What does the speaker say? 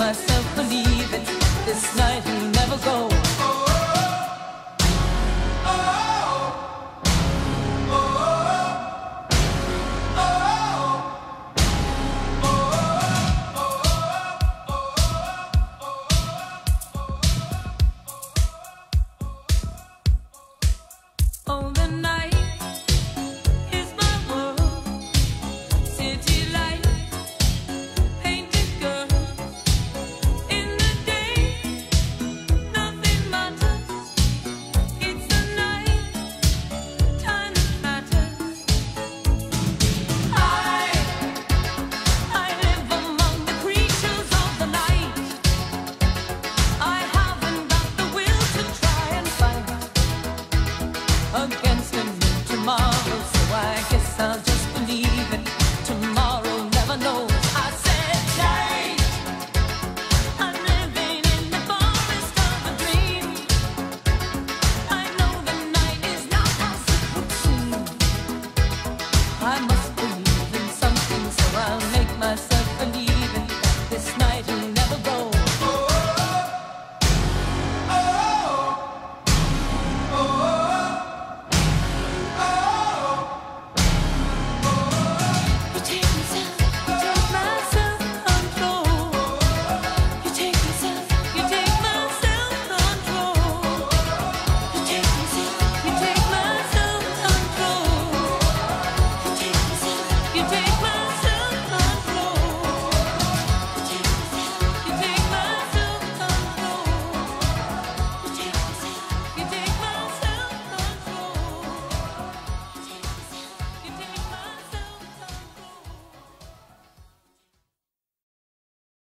myself believe it. This night against a new tomorrow. So I guess I'll